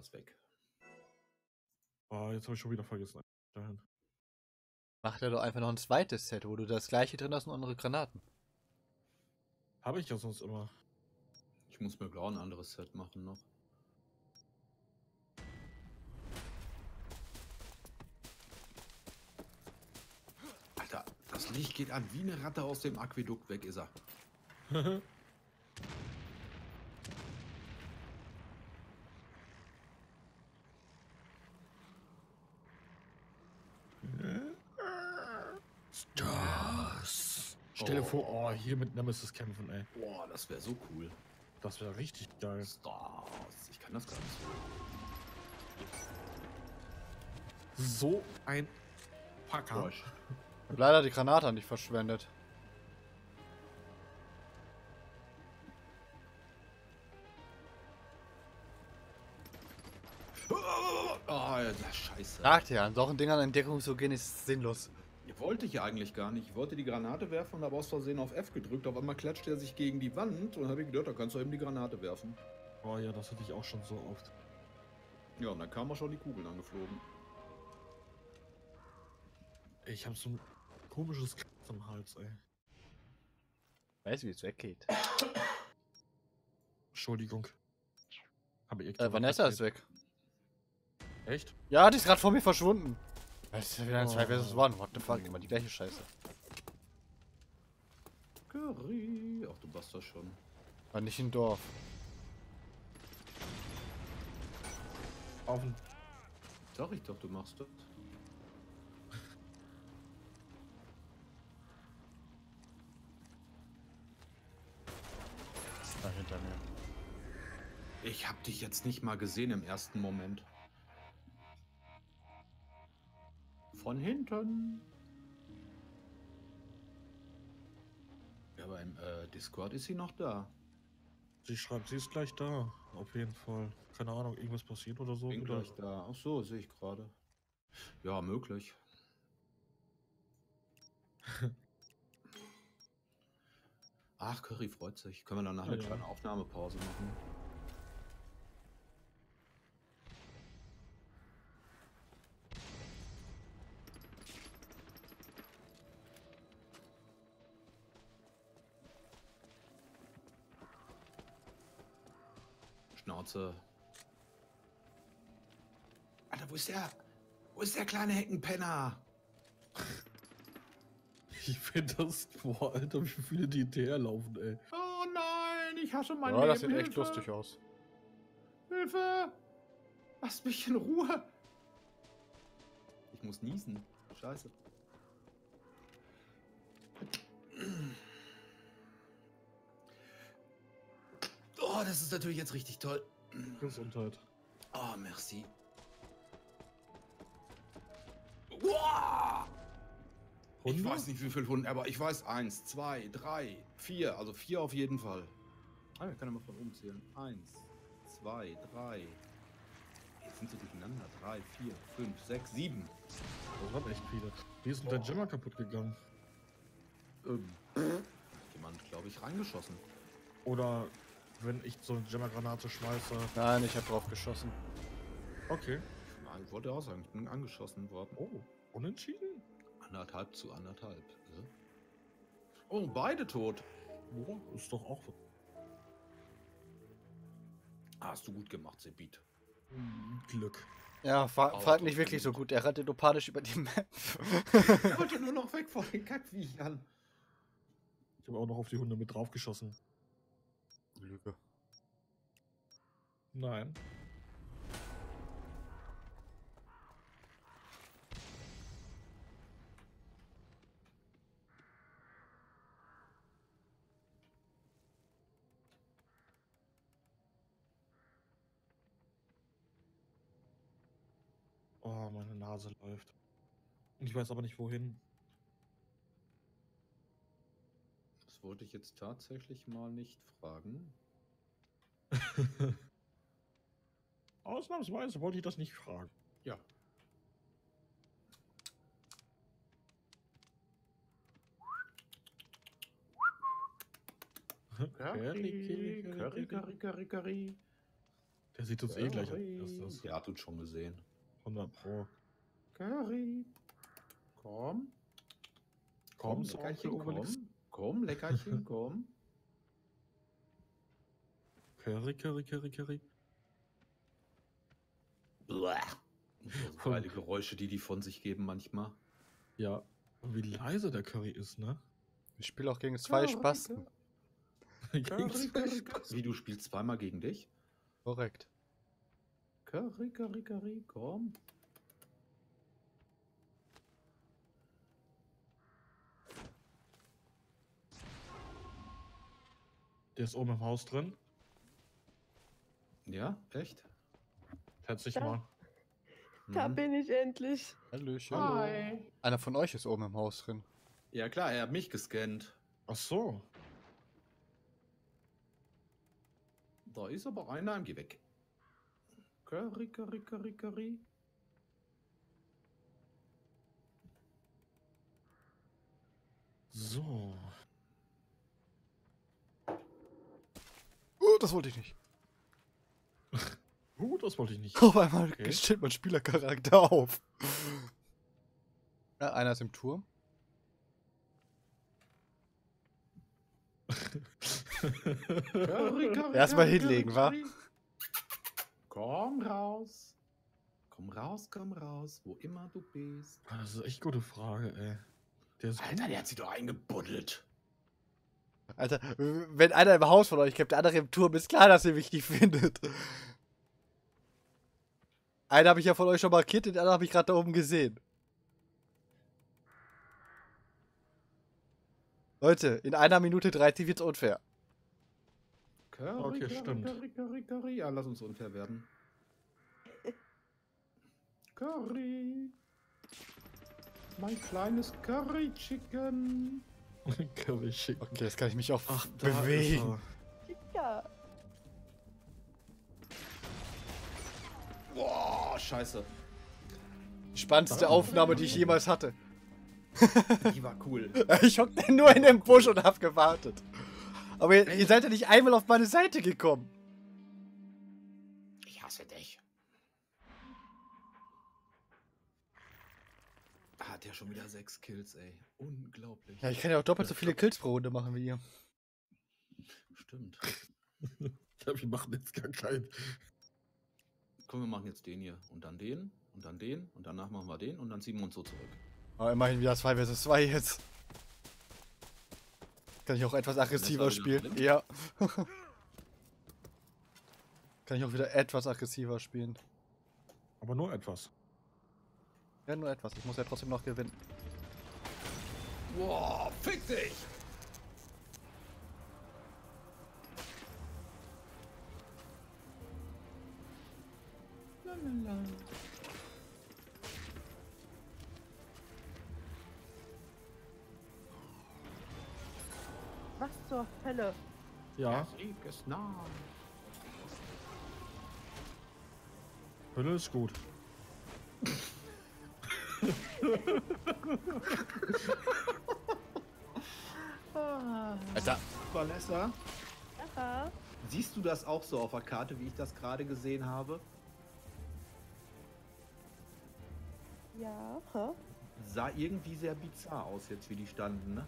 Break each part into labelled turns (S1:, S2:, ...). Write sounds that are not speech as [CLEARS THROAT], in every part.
S1: ist weg.
S2: Ah, jetzt habe ich schon wieder vergessen. Dahin.
S3: Mach dir doch einfach noch ein zweites Set, wo du das gleiche drin hast und andere Granaten.
S2: Habe ich ja sonst immer.
S1: Ich muss mir klar ein anderes Set machen noch. Alter, das Licht geht an wie eine Ratte aus dem Aquädukt. Weg ist er. [LAUGHS]
S2: Stars. Stell dir
S1: Oh.
S2: vor, oh, hier mit Nemesis kämpfen, ey.
S1: Boah, das wäre so cool.
S2: Das wäre richtig geil.
S1: Stars. Ich kann das gar nicht so.
S2: So ein Packer.
S1: Ich-
S3: leider die Granate an dich verschwendet.
S1: Oh, Alter, scheiße.
S3: Sagt ja, an solchen Dingern in Deckung zu gehen ist sinnlos.
S1: Wollte ich ja eigentlich gar nicht. Ich wollte die Granate werfen und habe aus Versehen auf F gedrückt. Auf einmal klatscht er sich gegen die Wand und habe ich gedacht, da kannst du eben die Granate werfen.
S2: Oh ja, das hatte ich auch schon so oft.
S1: Ja, und dann kamen auch schon die Kugeln angeflogen.
S2: Ich habe so ein komisches Kratzen im Hals, ey.
S3: Weißt du, wie es weggeht?
S2: Entschuldigung. Habe ich
S3: Äh, Vanessa ist weg.
S2: Echt?
S3: Ja, die ist gerade vor mir verschwunden. Das ist ja wieder ein
S2: Oh.
S3: 2 vs 1. What the fuck? Immer die gleiche Scheiße.
S1: Curry. Ach, du machst das schon.
S3: War nicht im Dorf.
S2: Auf den
S1: Sag ich doch, du machst das.
S3: Da hinter mir.
S1: Ich hab dich jetzt nicht mal gesehen im ersten Moment. Von hinten. Ja, aber im äh, Discord ist sie noch da.
S2: Sie schreibt, sie ist gleich da. Auf jeden Fall. Keine Ahnung, irgendwas passiert oder so.
S1: Bin
S2: oder?
S1: gleich da. Ach so, sehe ich gerade. Ja, möglich. [LAUGHS] Ach, Curry freut sich. Können wir danach
S2: Ja,
S1: eine
S2: ja.
S1: kleine Aufnahmepause machen? Schnauze. Alter, wo ist der? Wo ist der kleine Heckenpenner? [LAUGHS]
S2: Ich finde das, boah, Alter, wie viele die hinterherlaufen, ey.
S1: Oh nein, ich hasse mein
S3: Ja,
S1: Leben.
S3: das sieht echt
S1: Hilfe.
S3: lustig aus.
S1: Hilfe! Lass mich in Ruhe! Ich muss niesen. Scheiße. Oh, das ist natürlich jetzt richtig toll.
S2: Gesundheit.
S1: Oh, merci. Wow! Ich weiß nicht, wie viele Hunde, aber ich weiß eins, zwei, drei, vier. Also vier auf jeden Fall. Ah, wir können ja mal von oben zählen. Eins, zwei, drei. Jetzt sind sie durcheinander. Drei, vier, fünf, sechs, sieben.
S2: Das waren echt viele. Wie ist denn dein
S1: Boah.
S2: Jimmer kaputt gegangen?
S1: Ähm, jemand, glaube ich, reingeschossen.
S2: Oder wenn ich so eine Jimmer-Granate schmeiße.
S3: Nein, ich hab drauf geschossen.
S2: Okay.
S1: Ja, ich wollte auch sagen, ich bin angeschossen worden.
S2: Oh, unentschieden?
S1: Anderthalb zu anderthalb. äh? Oh, beide tot.
S2: Boah, ist doch auch.
S1: Ah, hast du gut gemacht, Sebit.
S2: Glück.
S3: Ja, fand nicht wirklich so
S1: gut.
S3: Er rannte nur panisch über die Map.
S1: Ich wollte nur noch weg von den Kackviechern.
S2: Ich habe auch noch auf die Hunde mit draufgeschossen.
S3: Lüge.
S2: Nein. Oh, meine Nase läuft. Ich weiß aber nicht wohin.
S1: Das wollte ich jetzt tatsächlich mal nicht fragen. [LAUGHS]
S2: Ausnahmsweise wollte ich das nicht fragen.
S1: Ja.
S2: Curry,
S1: Curry, Curry, Curry, Curry.
S2: Der sieht uns eh gleich als erstes.
S1: Der hat uns schon gesehen.
S2: 100 Pro.
S1: Curry. Komm.
S2: Komm,
S1: Leckerchen,
S2: Onkel Obelix.
S1: Komm. Leckerchen, [LAUGHS] komm.
S2: Curry, Curry, Curry, Curry.
S1: Blah. So geile Geräusche, die die von sich geben manchmal.
S2: Ja. Und wie leise der Curry ist, ne?
S3: Ich spiele auch gegen zwei
S1: Curry,
S3: Spasten.
S1: Curry, Curry, Curry. Wie, du spielst zweimal gegen dich?
S3: Korrekt.
S1: Curry, Curry, Curry, komm.
S2: Der ist oben im Haus drin.
S1: Ja, echt?
S2: Herzlich
S4: Ja.
S2: mal.
S4: Da
S1: Mhm.
S4: bin ich endlich.
S3: Hallöchen.
S1: Hi.
S3: Einer von euch ist oben im Haus drin.
S1: Ja klar, er hat mich gescannt.
S2: Ach so.
S1: Da ist aber einer, geh weg. Curry, Curry, Curry, Curry.
S2: So.
S3: Das wollte ich nicht.
S2: Uh, [LAUGHS] das wollte ich nicht.
S3: Auf einmal
S2: Okay.
S3: stellt mein Spielercharakter auf. Ja, einer ist im Turm. [LAUGHS]
S1: Curry, Curry,
S3: Erst mal
S1: Curry,
S3: hinlegen,
S1: Curry. Komm raus. Komm raus, komm raus, wo immer du bist.
S2: Das ist echt gute Frage, ey. Der ist
S1: Alter, der hat sie doch eingebuddelt.
S3: Alter, wenn einer im Haus von euch kämpft, der andere im Turm, ist klar, dass ihr mich nicht findet. Einen habe ich ja von euch schon markiert, den anderen habe ich gerade da oben gesehen. Leute, in einer Minute 30 wird's unfair.
S1: Curry,
S2: Okay,
S1: Curry,
S2: stimmt.
S1: Curry, Curry, Curry. Ja, lass uns unfair werden. Curry. Mein kleines Curry Chicken. [LAUGHS]
S2: Curry schick.
S3: Okay, jetzt kann ich mich auch
S2: Ach,
S3: bewegen.
S4: Ja.
S1: Boah, scheiße.
S3: Spannendste Aufnahme, die ich jemals hatte.
S1: Die war cool. [LAUGHS]
S3: Ich hock dann nur in dem Busch und hab gewartet. Aber ihr, ihr seid ja nicht einmal auf meine Seite gekommen.
S1: Ich hasse dich. Hat ja schon wieder sechs Kills, ey. Unglaublich.
S3: Ja, ich kann ja auch doppelt so viele Kills pro Runde machen wie ihr.
S1: Stimmt. [LAUGHS]
S2: Ja, wir machen jetzt gar keinen.
S1: Komm, wir machen jetzt den hier. Und dann den. Und dann den. Und danach machen wir den. Und dann ziehen wir uns so zurück.
S3: Aber immerhin wieder 2 vs 2 jetzt. Kann ich auch etwas aggressiver spielen. Ja. [LAUGHS] Kann ich auch wieder etwas aggressiver spielen.
S2: Aber nur etwas.
S3: Ja, nur etwas. Ich muss ja trotzdem noch gewinnen.
S1: Wow, fick dich!
S4: Was zur Hölle?
S2: Ja,
S1: ist nah.
S2: Hülle ist gut. [LAUGHS]
S3: Alter.
S1: Vanessa,
S4: ja.
S1: siehst du das auch so auf der Karte, wie ich das gerade gesehen habe?
S4: Ja. Hä?
S1: Sah irgendwie sehr bizarr aus jetzt, wie die standen, ne?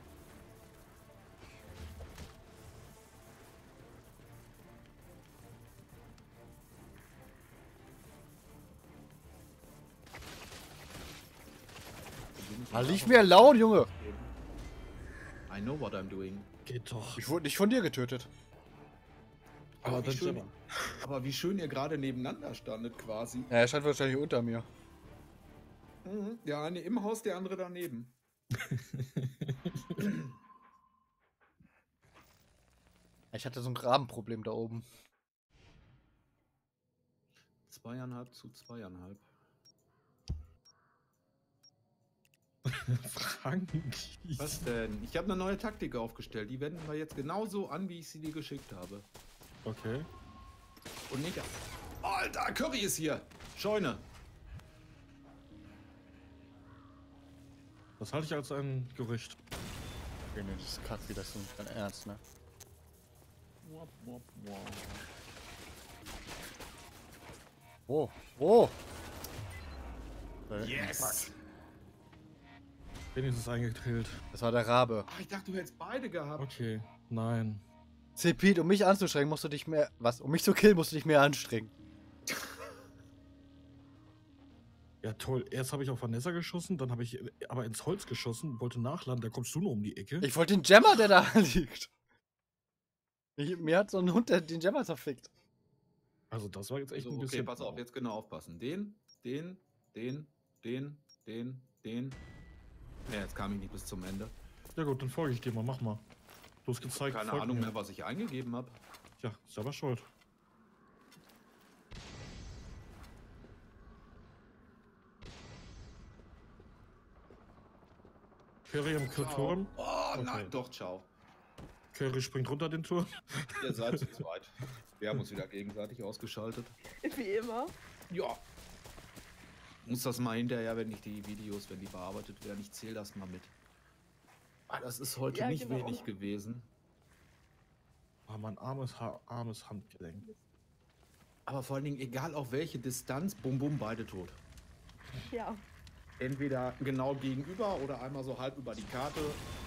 S3: Lief mir laut, Junge.
S1: I know what I'm doing.
S2: Geht doch.
S3: Ich wurde nicht von dir getötet.
S2: Aber
S1: Aber, wie schön, aber wie schön ihr gerade nebeneinander standet quasi.
S3: Ja, er stand wahrscheinlich unter mir.
S1: Mhm. Der eine im Haus, der andere daneben. [LAUGHS]
S3: Ich hatte so ein Grabenproblem da oben.
S1: Zweieinhalb zu zweieinhalb. [LAUGHS]
S2: Frank.
S1: Was denn? Ich habe eine neue Taktik aufgestellt. Die wenden wir jetzt genauso an, wie ich sie dir geschickt habe.
S2: Okay.
S1: Und nicht. Alter, Curry ist hier! Scheune!
S2: Das halte ich als ein Gerücht.
S3: Okay, nee, das ist gerade wieder so nicht dein Ernst, ne? Wo? Wo? Äh,
S1: Yes!
S2: Wenigstens eingekrillt.
S3: Das war der Rabe.
S1: Ach, ich dachte, du hättest beide gehabt.
S2: Okay, nein.
S3: Pete, um mich anzustrengen, musst du dich mehr. Was? Um mich zu killen, musst du dich mehr anstrengen.
S2: Ja, toll. Erst habe ich auf Vanessa geschossen, dann habe ich aber ins Holz geschossen, wollte nachladen, da kommst du nur um die Ecke.
S3: Ich wollte den Jammer, der da [LAUGHS] liegt. Ich, mir hat so ein Hund der den Jammer zerfickt.
S2: also das war jetzt echt
S1: So,
S2: ein
S1: okay,
S2: bisschen...
S1: pass auf, jetzt genau aufpassen. Den, den, den, den, den, den. Ja, jetzt kam ich nicht bis zum Ende.
S2: Ja gut, dann folge ich dir mal, mach mal. Du hast gezeigt,
S1: Keine Ahnung
S2: mir.
S1: mehr, was ich eingegeben habe.
S2: Ja, selber schuld. Curry im Turm.
S1: Oh,
S2: Okay.
S1: nein, doch, ciao.
S2: Curry springt runter den Turm.
S1: Ihr seid zu [LAUGHS] zweit. Wir haben uns wieder gegenseitig ausgeschaltet.
S4: Wie immer.
S1: Ja. Muss das mal hinterher, wenn ich die Videos, wenn die bearbeitet werden, ich zähle das mal mit. Ah, das ist heute
S4: Ja,
S1: nicht
S4: genau.
S1: wenig gewesen.
S2: Ah, mein armes, ha armes Handgelenk.
S1: Aber vor allen Dingen, egal auf welche Distanz, bum bum, beide tot.
S4: Ja.
S1: Entweder genau gegenüber oder einmal so halb über die Karte.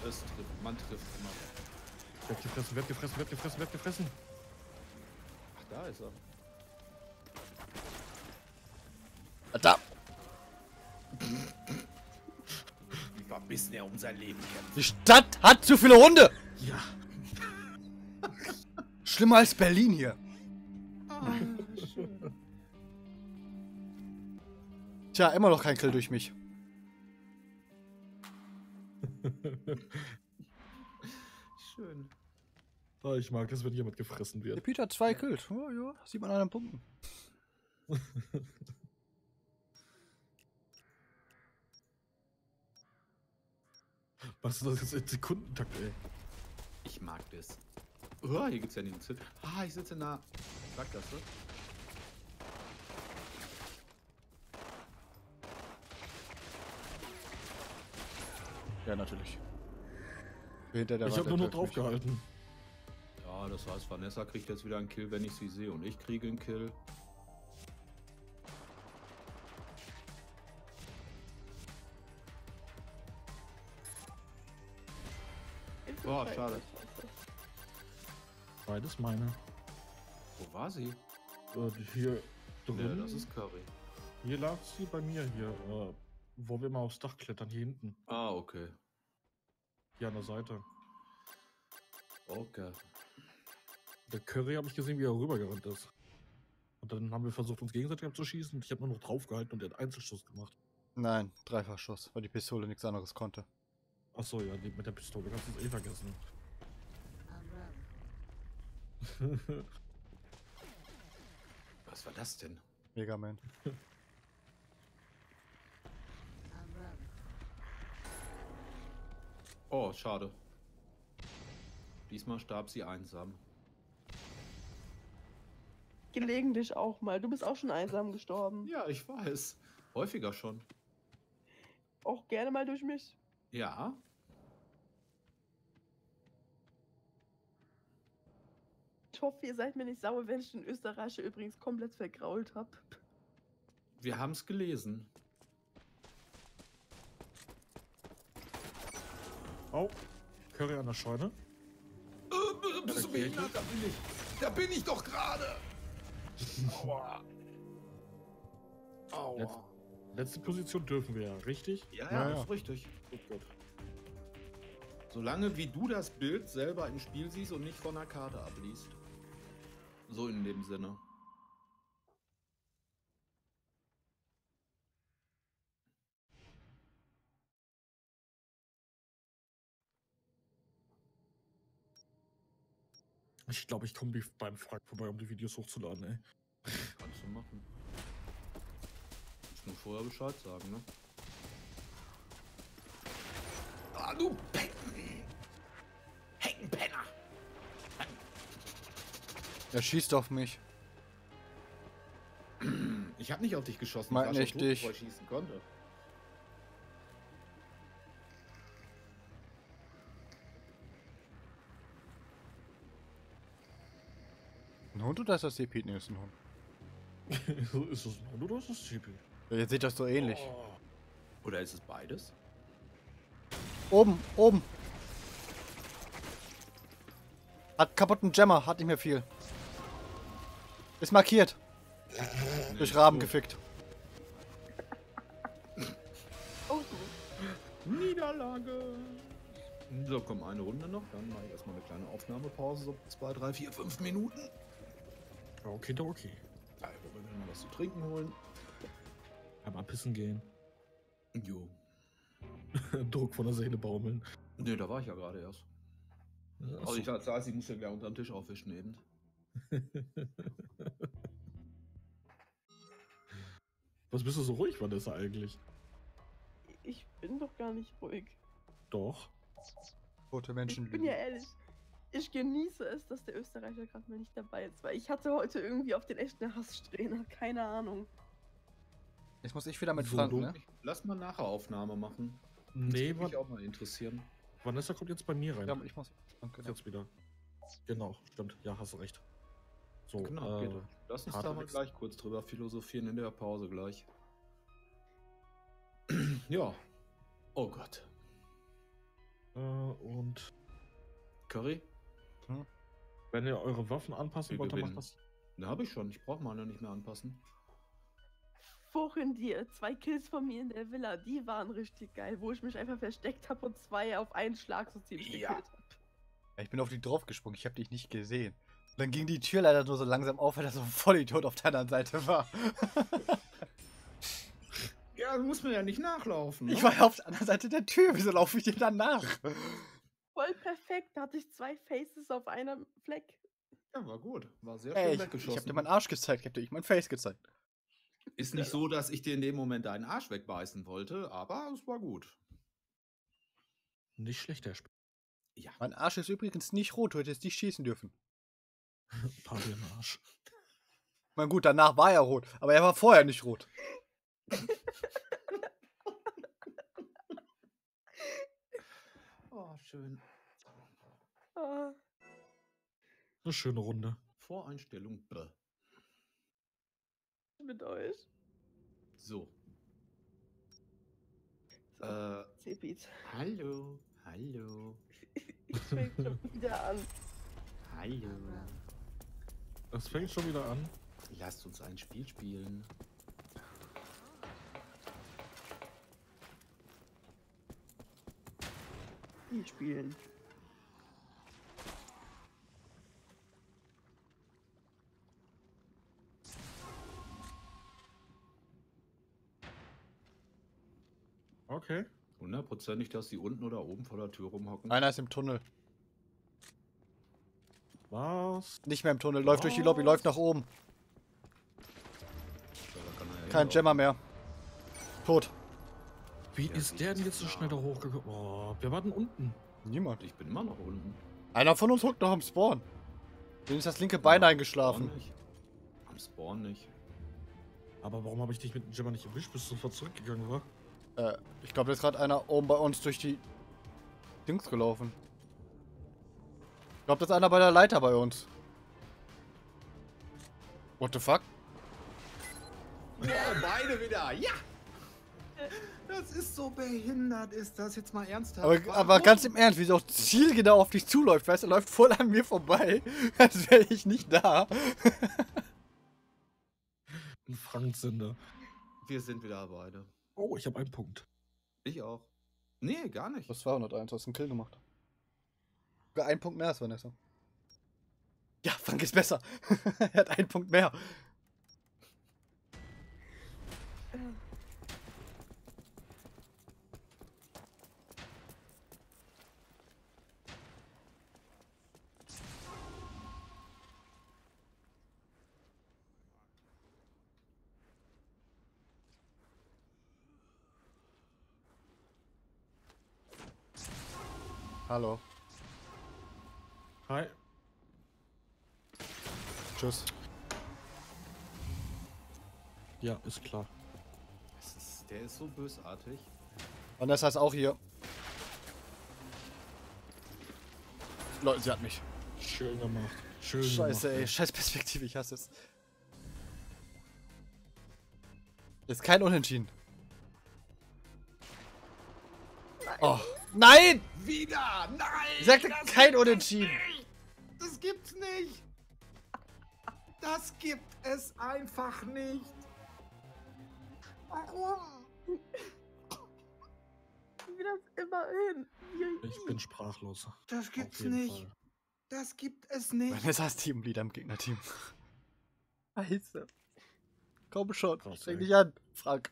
S1: Es trifft, man trifft immer.
S2: Wird gefressen, wird gefressen, wird gefressen, wird gefressen.
S1: Ach, da ist er.
S3: Da!
S1: Verbissen er um sein Leben kämpft.
S3: Die Stadt hat zu viele Hunde!
S2: Ja. [LAUGHS]
S3: Schlimmer als Berlin hier. [LAUGHS] Tja, immer noch kein Kill durch mich. [LAUGHS]
S1: Schön.
S2: Ah, ich mag es, wenn jemand gefressen
S3: Der
S2: wird.
S3: Peter hat zwei Kills. Oh, ja, sieht man an den Punkten.
S2: Was ist das jetzt in Sekundentakt, ey?
S1: Ich mag das. Oh, hier gibt's ja den Zip. Ah, ich sitze in der Sackgasse.
S3: Ja, natürlich. Hinter der
S2: ich habe nur noch
S3: mich.
S2: draufgehalten.
S1: Ja, das heißt, Vanessa kriegt jetzt wieder einen Kill, wenn ich sie sehe. Und ich kriege einen Kill. Schade.
S2: Beides meine.
S1: Wo war sie?
S2: Äh, hier drin.
S1: Ja, das ist Curry.
S2: Hier lag sie bei mir hier, äh, wo wir mal aufs Dach klettern, hier hinten.
S1: Ah, okay.
S2: Hier an der Seite.
S1: Okay.
S2: Der Curry habe ich gesehen, wie er rübergerannt ist. Und dann haben wir versucht, uns gegenseitig abzuschießen. Und ich habe nur noch draufgehalten und er hat Einzelschuss gemacht.
S3: Nein, Dreifachschuss, weil die Pistole nichts anderes konnte.
S2: Achso, ja, die, mit der Pistole kannst du es eh vergessen. [LAUGHS]
S1: Was war das denn?
S3: Mega Man. [LAUGHS]
S1: Oh, schade. Diesmal starb sie einsam.
S4: Gelegentlich auch mal. Du bist auch schon einsam gestorben.
S1: Ja, ich weiß. Häufiger schon.
S4: Auch gerne mal durch mich.
S1: Ja.
S4: Ich hoffe, ihr seid mir nicht sauer, wenn ich den Österreicher übrigens komplett vergrault habe.
S1: Wir haben es gelesen.
S2: Oh, Curry an der Scheune.
S1: Äh, bist du behindert? Da bin ich. Da bin ich doch gerade. Aua. Aua.
S2: Jetzt- Letzte Position dürfen wir ja, richtig?
S1: Ja,
S3: Ja,
S1: ja, ist richtig.
S2: Gut, gut.
S1: Solange wie du das Bild selber im Spiel siehst und nicht von der Karte abliest. So in dem Sinne.
S2: Ich glaube, ich komme beim Frag vorbei, um die Videos hochzuladen, ey.
S1: Kannst du machen. Musst nur vorher Bescheid sagen, ne? Ah, du Pen
S3: Er schießt auf mich.
S1: Ich hab nicht auf dich geschossen,
S3: Meint
S1: war schon
S3: nicht
S1: tot,
S3: dich.
S1: bevor ich schießen konnte.
S3: Ein Hund oder ist das der Pete? Nee, ist ein Hund. [LAUGHS]
S2: ist es ein oder ist es Chibi?
S3: Ihr seht das so ähnlich.
S2: Oh.
S1: Oder ist es beides?
S3: Oben, oben. Hat kaputten Jammer, hat nicht mehr viel. Ist markiert. Durch Raben gefickt.
S4: Oh.
S1: Niederlage. So, komm, eine Runde noch. Dann mache ich erstmal eine kleine Aufnahmepause, so zwei, drei, vier, fünf Minuten.
S2: Okay, da okay.
S1: Ja, wir werden mal was zu trinken holen.
S2: Einmal pissen gehen.
S1: Jo. [LAUGHS]
S2: Druck von der Seele baumeln.
S1: Ne, da war ich ja gerade erst. Also ich das heißt, ich muss ja gleich unter den Tisch aufwischen eben. [LAUGHS]
S2: Was bist du so ruhig, Vanessa, eigentlich?
S4: Ich bin doch gar nicht ruhig.
S2: Doch.
S3: Tote
S4: Ich
S3: Menschen
S4: bin ja ehrlich. Ich genieße es, dass der Österreicher gerade mal nicht dabei ist, weil ich hatte heute irgendwie auf den echten Hasssträhner, keine Ahnung.
S3: Jetzt muss ich wieder mit
S2: So
S3: Frank, ne?
S1: Lass mal nachher Aufnahme machen. Das
S2: Nee,
S1: würde mich auch mal interessieren.
S2: Vanessa kommt jetzt bei mir rein.
S3: Ja, ich muss. Danke.
S2: Jetzt wieder. Genau, stimmt. Ja, hast recht. So,
S1: Genau,
S2: äh.
S1: Lass uns da mal gleich kurz drüber philosophieren in der Pause gleich. [CLEARS THROAT] ja. Oh Gott.
S2: äh, und
S1: Curry?
S2: wenn ihr eure Waffen anpassen
S1: Wir
S2: wollt, dann macht das.
S1: Da habe ich schon. Ich brauche meine nicht mehr anpassen.
S4: Vorhin dir, zwei Kills von mir in der Villa, die waren richtig geil, wo ich mich einfach versteckt habe und zwei auf einen Schlag so ziemlich
S1: Ja.
S4: gekillt habe.
S3: Ich bin auf die draufgesprungen, ich habe dich nicht gesehen. Und dann ging die Tür leider nur so langsam auf, weil da so ein Vollidiot auf der anderen Seite war. [LAUGHS]
S1: Ja, muss mir ja nicht nachlaufen. ne?
S3: Ich war ja auf der anderen Seite der Tür, wieso laufe ich dir dann nach?
S4: Voll perfekt, da hatte ich zwei Faces auf einem Fleck.
S1: Ja, war gut. War sehr schön
S3: ich,
S1: weggeschossen.
S3: ich hab dir meinen Arsch gezeigt, ich hab dir nicht mein Face gezeigt.
S1: Ist nicht so, dass ich dir in dem Moment deinen Arsch wegbeißen wollte, aber es war gut.
S2: Nicht schlecht, der Spiel.
S1: Ja.
S3: Mein Arsch ist übrigens nicht rot, du hättest nicht schießen dürfen. [LAUGHS]
S2: Party im Arsch.
S3: Na gut, danach war er rot, aber er war vorher nicht rot. [LAUGHS]
S1: Oh, schön.
S4: Ah,
S2: Eine schöne Runde.
S1: Voreinstellung. Bäh.
S4: Mit euch.
S1: So.
S4: So,
S1: Äh,
S4: Zepit.
S1: hallo. Hallo. [LAUGHS]
S4: Ich fängt schon [LAUGHS] wieder an.
S1: Hallo.
S2: Es fängt schon wieder an.
S1: Lasst uns ein Spiel spielen.
S4: Die spielen.
S2: Okay.
S1: Hundertprozentig, dass die unten oder oben vor der Tür rumhocken.
S3: Einer ist im Tunnel.
S2: Was?
S3: Nicht mehr im Tunnel, läuft durch die Lobby, läuft nach oben.
S1: Ja, ja
S3: Kein. Gemmer mehr. Tot.
S2: Wie
S1: Ja,
S2: ist der denn jetzt so
S1: ja.
S2: schnell da hochgekommen? Oh, wir warten unten.
S3: Niemand.
S1: Ich bin immer noch unten.
S3: Einer von uns hockt noch am Spawn. Dem ist das linke Bein
S1: Am
S3: eingeschlafen.
S1: Am Spawn nicht.
S2: Aber warum habe ich dich mit dem Jimmer nicht erwischt, bis du sofort zurückgegangen war?
S3: Äh, ich glaube, da ist gerade einer oben bei uns durch die Dings gelaufen. Ich glaube, das ist einer bei der Leiter bei uns. What the fuck?
S1: Ja, beide wieder. Ja! Das ist so behindert, ist das jetzt mal ernsthaft.
S3: Aber, aber ganz im Ernst, wie so zielgenau auf dich zuläuft, weißt du, er läuft voll an mir vorbei, [LAUGHS] als wäre ich nicht da.
S2: Ein Franksender.
S1: Wir sind wieder beide.
S2: Oh, ich habe einen Punkt.
S1: Ich auch. Nee, gar nicht.
S3: Das 201, du hast einen Kill gemacht. Einen Punkt mehr als Vanessa. Ja, Frank ist besser. [LAUGHS] er hat einen Punkt mehr. Hallo.
S2: Hi.
S3: Tschüss.
S2: Ja, ist klar.
S1: Das ist, der ist so bösartig.
S3: Vanessa ist auch hier. Leute, sie hat mich.
S2: Schön gemacht. Schön
S3: Scheiße,
S2: gemacht.
S3: ey. Scheiß Perspektive, ich hasse es. Ist kein Unentschieden. Oh. Nein!
S1: Wieder! Nein!
S3: Ich sagte
S1: das
S3: kein
S1: gibt es
S3: Unentschieden.
S1: nicht! Das gibt's nicht! Das gibt es einfach nicht! Warum?
S4: Wie das immer hin. Wie-
S2: Ich bin sprachlos.
S1: Das gibt's nicht!
S2: Fall.
S1: Das gibt es nicht!
S3: Vanessas Teamleader im Gegnerteam. Scheiße. Komm schon, streng dich an, Frank.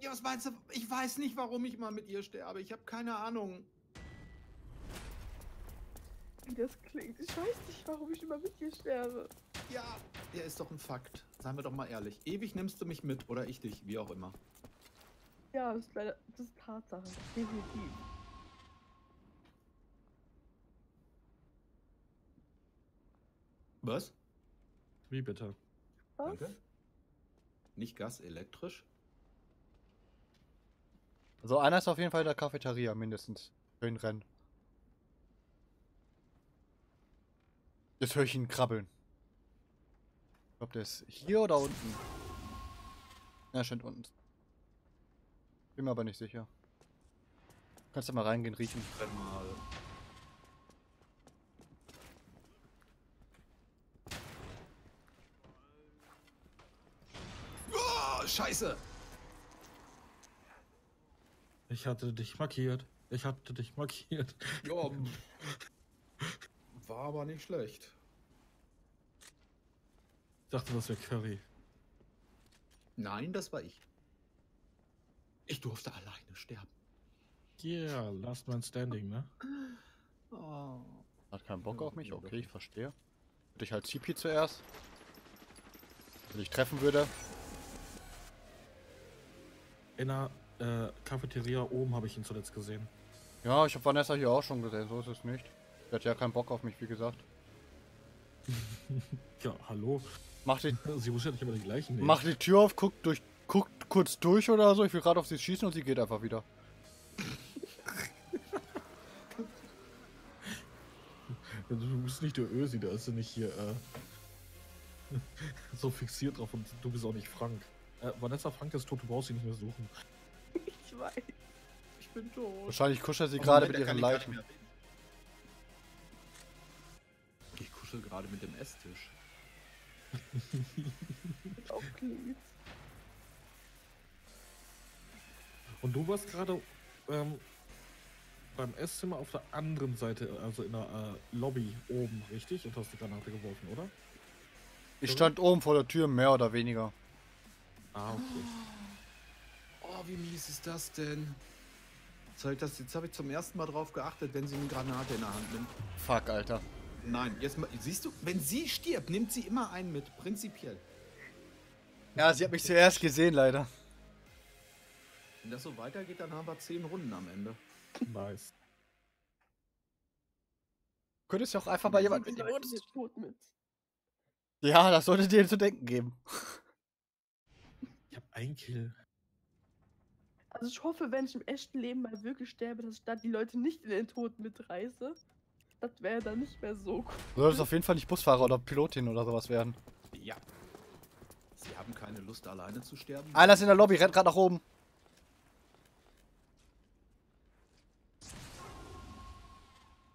S1: Ja, was meinst du? Ich weiß nicht, warum ich mal mit ihr sterbe. Ich habe keine Ahnung.
S4: Wie das klingt. Ich weiß nicht, warum ich immer mit dir sterbe.
S1: Ja, der ist doch ein Fakt. Seien wir doch mal ehrlich. Ewig nimmst du mich mit oder ich dich, wie auch immer.
S4: Ja, das ist leider. Das ist Tatsache. Definitiv.
S1: Was?
S2: Wie bitte?
S4: Was?
S1: Danke. Nicht Gas, elektrisch?
S3: Also einer ist auf jeden Fall in der Cafeteria, mindestens. Für ein Rennen. Jetzt höre ich ihn krabbeln. Ich glaube, der ist hier oder unten. Ja, scheint unten. Bin mir aber nicht sicher. Kannst du mal reingehen, riechen.
S1: Renn mal. Oh, scheiße!
S2: Ich hatte dich markiert. Ich hatte dich markiert.
S1: Ja, [LAUGHS] war aber nicht schlecht.
S2: Ich dachte, das wäre Curry.
S1: Nein, das war ich. Ich durfte alleine sterben.
S2: Yeah, Last Man Standing, ne?
S1: Oh.
S3: Hat keinen Bock auf mich? Okay, ich verstehe. Würde ich halt CP zuerst. Wenn ich treffen würde.
S2: In der äh, Cafeteria oben habe ich ihn zuletzt gesehen.
S3: Ja, ich habe Vanessa hier auch schon gesehen, so ist es nicht. Die hat ja keinen Bock auf mich, wie gesagt. [LAUGHS]
S2: Ja, hallo?
S3: Mach die, [LAUGHS]
S2: Sie muss ja nicht immer die gleichen nehmen.
S3: mach die Tür auf, guckt, durch, guckt kurz durch oder so. Ich will gerade auf sie schießen und sie geht einfach wieder. [LAUGHS]
S2: Du bist nicht der Ösi, da ist sie nicht hier äh, so fixiert drauf und du bist auch nicht Frank. Äh, Vanessa Frank ist tot, du brauchst sie nicht mehr suchen.
S4: Ich weiß.
S1: Ich bin tot.
S3: Wahrscheinlich kuschelt sie
S1: Oh,
S3: gerade mit ihren Leichen.
S1: Ich kuschel gerade mit dem Esstisch.
S4: Klingt.
S2: Und du warst gerade ähm, beim Esszimmer auf der anderen Seite, also in der äh, Lobby oben, richtig? Und hast die Granate geworfen, oder?
S3: Ich stand oben vor der Tür, mehr oder weniger.
S2: Ah, okay.
S1: Oh, wie mies ist das denn? Jetzt habe ich, das- jetzt hab ich zum ersten Mal drauf geachtet, wenn sie eine Granate in der Hand nimmt.
S3: Fuck, Alter.
S1: Nein, jetzt mal, siehst du, wenn sie stirbt, nimmt sie immer einen mit, prinzipiell.
S3: Ja, sie hat mich zuerst gesehen, leider.
S1: Wenn das so weitergeht, dann haben wir zehn Runden am Ende.
S2: Nice.
S3: Könntest ja auch einfach mal jemand
S4: Sind
S3: mit
S4: mit.
S3: Ja, das sollte dir zu denken geben.
S2: Ich habe ein Kill.
S4: Also ich hoffe, wenn ich im echten Leben mal wirklich sterbe, dass ich da die Leute nicht in den Tod mitreiße. Das wäre dann nicht mehr so cool.
S3: Du solltest auf jeden Fall nicht Busfahrer oder Pilotin oder sowas werden.
S1: Ja. Sie haben keine Lust, alleine zu sterben?
S3: Einer ist in der Lobby, rennt gerade nach oben.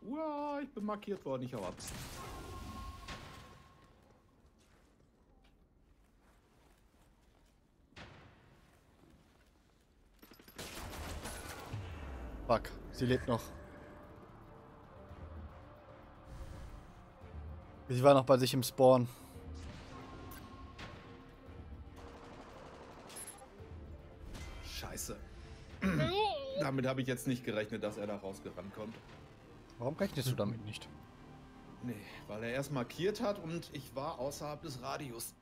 S1: Uah, ich bin markiert worden, ich hau ab.
S3: Fuck, sie lebt noch. Sie war noch bei sich im Spawn.
S1: Scheiße. [CLEARS THROAT] Damit habe ich jetzt nicht gerechnet, dass er da rausgerannt kommt.
S3: Warum rechnest du damit nicht?
S1: Nee, weil er erst markiert hat und ich war außerhalb des Radius.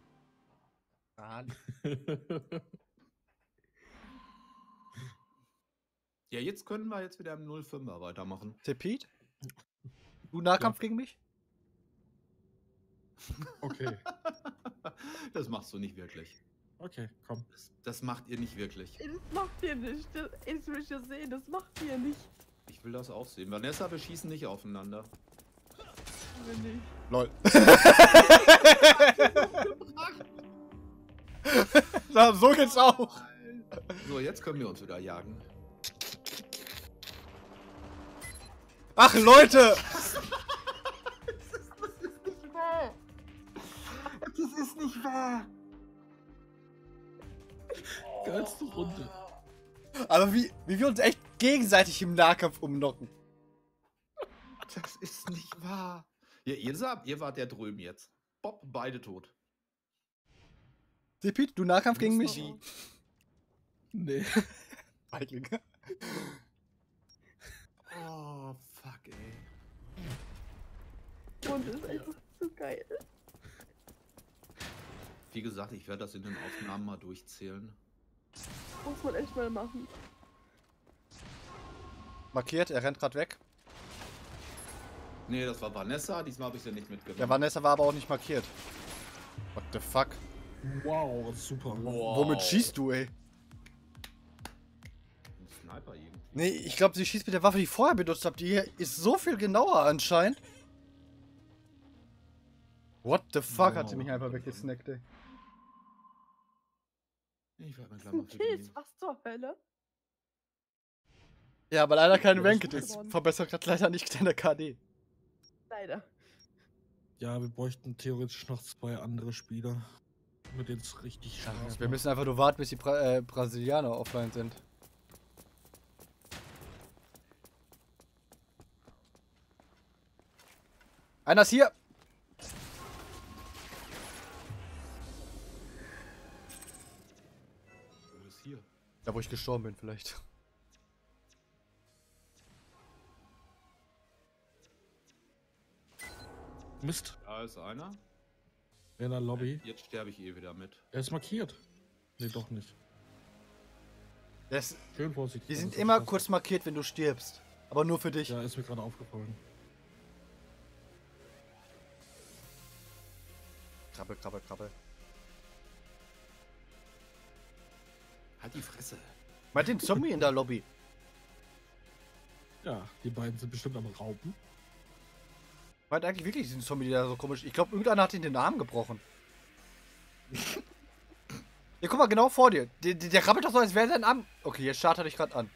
S1: [LAUGHS] Ja, jetzt können wir jetzt wieder im 05er weitermachen.
S3: Pete? Du Nahkampf gegen mich?
S2: okay, [LAUGHS]
S1: Das machst du nicht wirklich.
S2: okay, komm.
S1: Das, das macht ihr nicht wirklich.
S4: Das macht ihr nicht. Das, das will ich ja sehen. Das macht ihr nicht.
S1: Ich will das auch sehen. Vanessa, wir schießen nicht aufeinander.
S4: Will nicht.
S3: Lol. [LAUGHS] [LAUGHS] So geht's auch.
S1: So, jetzt können wir uns wieder jagen.
S3: Ach, Leute!
S1: Das ist nicht wahr.
S2: Geilste Runde.
S3: Aber wie, wie wir uns echt gegenseitig im Nahkampf umnocken.
S1: Das ist nicht wahr. Ja, ihr, sagt, ihr wart der drüben jetzt. Bob, beide tot.
S3: Tipit, du Nahkampf gegen mich?
S1: Wie?
S2: Nee.
S3: Feigling.
S1: Oh, fuck, ey.
S4: Und das ist einfach so geil.
S1: Wie gesagt, ich werde das in den Aufnahmen mal durchzählen.
S4: Muss man echt mal machen.
S3: Markiert, er rennt gerade weg.
S1: Nee, das war Vanessa, diesmal habe ich sie nicht mitgenommen.
S3: Der Vanessa war aber auch nicht markiert. What the fuck?
S2: Wow, super.
S1: Wow.
S3: Womit schießt du, ey? Nee, ich glaube, sie schießt mit der Waffe, die ich vorher benutzt habe. Die hier ist so viel genauer anscheinend. What the fuck hat sie mich einfach weggesnackt, ey.
S1: Ich werde mir gleich mal
S4: Kills, was zur Hölle?
S3: Ja, aber leider kein
S2: Ja,
S3: Ranked
S4: das
S3: ist. Verbessert hat leider nicht deine KD.
S4: Leider.
S2: Ja, wir bräuchten theoretisch noch zwei andere Spieler. Mit denen es richtig
S3: Ja,
S2: Spaß
S3: wir
S2: macht.
S3: müssen einfach nur warten, bis die Bra äh, Brasilianer offline sind. Einer ist hier!
S1: Wo ist hier?
S3: Da, wo ich gestorben bin, vielleicht.
S2: Mist,
S1: Da ist einer.
S2: in der Lobby.
S1: Jetzt sterbe ich eh wieder mit.
S2: Er ist markiert. Nee, doch nicht.
S3: Das,
S2: Schön vorsichtig.
S3: die
S2: das
S3: sind
S2: ist
S3: immer kurz markiert, wenn du stirbst. Aber nur für dich.
S2: Ja, ist mir gerade aufgefallen.
S3: Krabbel, krabbel, krabbel.
S1: Halt die Fresse.
S3: Meint den Zombie in der Lobby.
S2: Ja, die beiden sind bestimmt am Raupen.
S3: Meint eigentlich wirklich diesen Zombie, der so komisch. Ich glaube, irgendeiner hat ihn den Arm gebrochen. ja, guck mal, genau vor dir. Der, der, der krabbelt doch so, als wäre sein Arm. Okay, jetzt starrt er dich gerade an.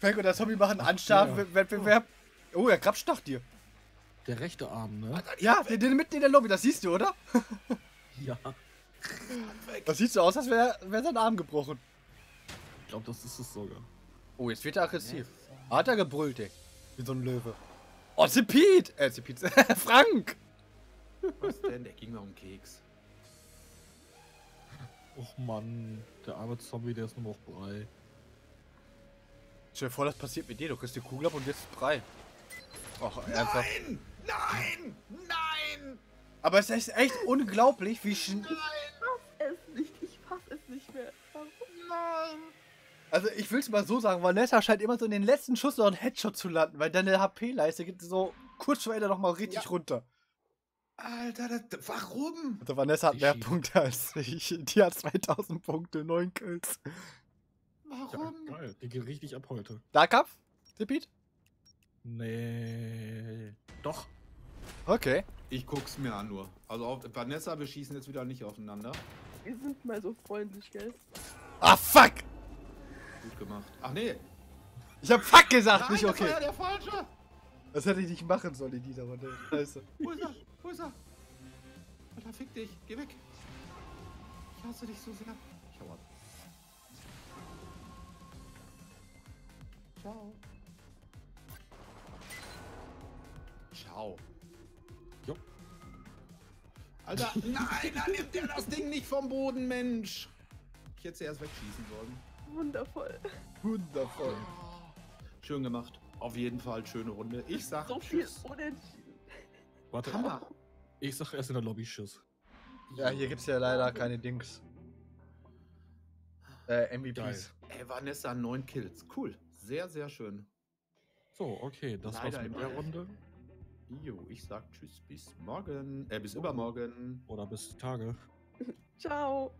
S3: Frank und der Zombie machen einen Anstarr-Wettbewerb. Oh, er krabbt nach dir.
S2: Der rechte Arm, ne?
S3: Ja, den, den mitten in der Lobby, das siehst du, oder?
S2: Ja.
S3: Das sieht so aus, als wäre wär sein Arm gebrochen.
S2: Ich glaube, das ist es sogar.
S3: Oh, jetzt wird er aggressiv. Hat er gebrüllt, ey. Wie so ein Löwe. Oh, Zipit! Äh, Zipit. [LAUGHS] Frank!
S1: Was denn? Der ging mir um Keks.
S2: Och Mann, der arme Zombie, der ist nur noch Brei.
S3: Stell dir vor, das passiert mit dir. Du kriegst die Kugel ab und wirst frei. Ach, ernsthaft.
S1: Nein! Nein! Nein!
S3: Aber es ist echt unglaublich, wie schnell.
S4: Es nicht, ich fass es nicht mehr. Warum?
S1: Nein!
S3: Also, ich will es mal so sagen: Vanessa scheint immer so in den letzten Schuss noch einen Headshot zu landen, weil deine HP-Leiste geht so kurz vor Ende nochmal richtig
S1: Ja.
S3: runter.
S1: Alter, das, warum?
S3: Also, Vanessa hat mehr. Punkte als ich. Die hat 2000 Punkte, 9 Kills.
S2: Ja,
S1: Warum?
S2: geil. Die geht richtig ab heute.
S3: Nahkampf? Zipit?
S2: Nee. Doch.
S3: Okay.
S1: Ich guck's mir an nur. Also auf Vanessa, wir schießen jetzt wieder nicht aufeinander.
S4: Wir sind mal so freundlich, gell?
S3: Ah, fuck!
S1: Gut gemacht. Ach nee.
S3: Ich hab fuck gesagt,
S1: Nein,
S3: nicht
S1: das
S3: okay.
S1: war ja der falsche.
S3: Das hätte ich nicht machen sollen in dieser Runde. Scheiße.
S1: Wo ist er? Wo ist er? Alter, fick dich. Geh weg. Ich hasse dich so sehr. Ich hau ab. Ciao. Ciao.
S2: Jo.
S1: Alter, [LAUGHS] nein, dann nimmt der das Ding nicht vom Boden, Mensch. Ich hätte sie erst wegschießen sollen.
S4: Wundervoll.
S3: Wundervoll.
S1: Schön gemacht. Auf jeden Fall schöne Runde. Ich sag
S4: So viel
S1: tschüss.
S4: unentschieden.
S2: Warte.
S1: Hammer.
S2: Ich sag erst in der Lobby Schiss.
S3: Ja, hier gibt's ja leider keine Dings. Äh, MVPs.
S1: Ey, Vanessa, neun Kills. Cool. Sehr, sehr schön.
S2: So, okay, das
S1: Leider
S2: war's mit der. Runde.
S1: Jo, ich sag tschüss bis morgen. Äh, bis übermorgen.
S2: Oder bis Tage. [LAUGHS]
S4: Ciao.